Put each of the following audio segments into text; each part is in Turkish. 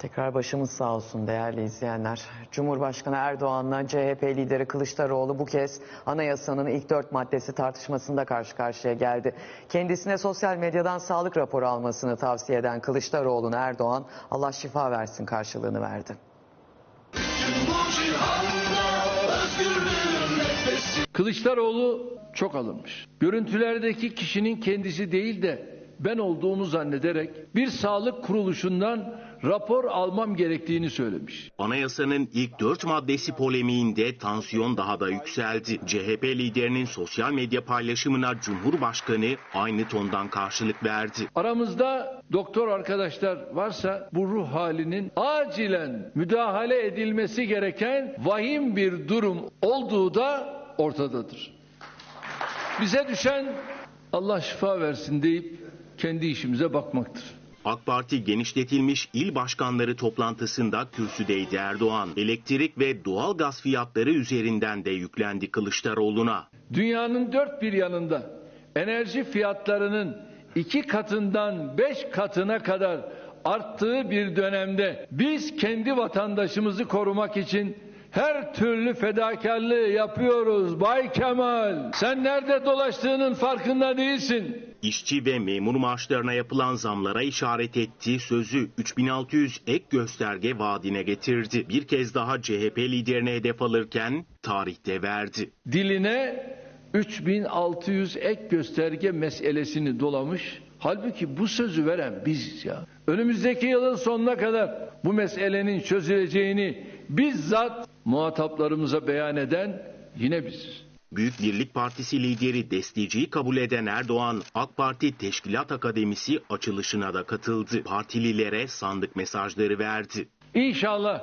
Tekrar başımız sağ olsun değerli izleyenler. Cumhurbaşkanı Erdoğan'la CHP lideri Kılıçdaroğlu bu kez anayasanın ilk dört maddesi tartışmasında karşı karşıya geldi. Kendisine sosyal medyadan sağlık raporu almasını tavsiye eden Kılıçdaroğlu'na Erdoğan Allah şifa versin karşılığını verdi. Kılıçdaroğlu çok alınmış. Görüntülerdeki kişinin kendisi değil de ben olduğunu zannederek bir sağlık kuruluşundan rapor almam gerektiğini söylemiş. Anayasanın ilk dört maddesi polemiğinde tansiyon daha da yükseldi. CHP liderinin sosyal medya paylaşımına Cumhurbaşkanı aynı tondan karşılık verdi. Aramızda doktor arkadaşlar varsa bu ruh halinin acilen müdahale edilmesi gereken vahim bir durum olduğu da ortadadır. Bize düşen Allah şifa versin deyip kendi işimize bakmaktır. AK Parti genişletilmiş il başkanları toplantısında kürsüdeydi Erdoğan. Elektrik ve doğal gaz fiyatları üzerinden de yüklendi Kılıçdaroğlu'na. Dünyanın dört bir yanında enerji fiyatlarının iki katından beş katına kadar arttığı bir dönemde biz kendi vatandaşımızı korumak için her türlü fedakarlığı yapıyoruz Bay Kemal. Sen nerede dolaştığının farkında değilsin. İşçi ve memur maaşlarına yapılan zamlara işaret etti, sözü 3600 ek gösterge vaadine getirdi. Bir kez daha CHP liderine hedef alırken tarihte verdi. Diline 3600 ek gösterge meselesini dolamış. Halbuki bu sözü veren biziz ya. Önümüzdeki yılın sonuna kadar bu meselenin çözüleceğini bizzat muhataplarımıza beyan eden yine biziz. Büyük Birlik Partisi lideri desteciyi kabul eden Erdoğan, AK Parti Teşkilat Akademisi açılışına da katıldı. Partililere sandık mesajları verdi. İnşallah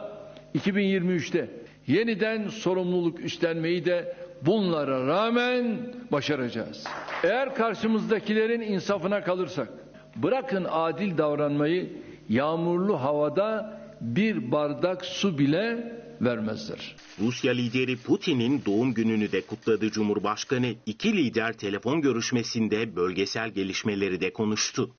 2023'te yeniden sorumluluk üstlenmeyi de bunlara rağmen başaracağız. Eğer karşımızdakilerin insafına kalırsak, bırakın adil davranmayı yağmurlu havada bir bardak su bile vermezler. Rusya lideri Putin'in doğum gününü de kutladı Cumhurbaşkanı. İki lider telefon görüşmesinde bölgesel gelişmeleri de konuştu.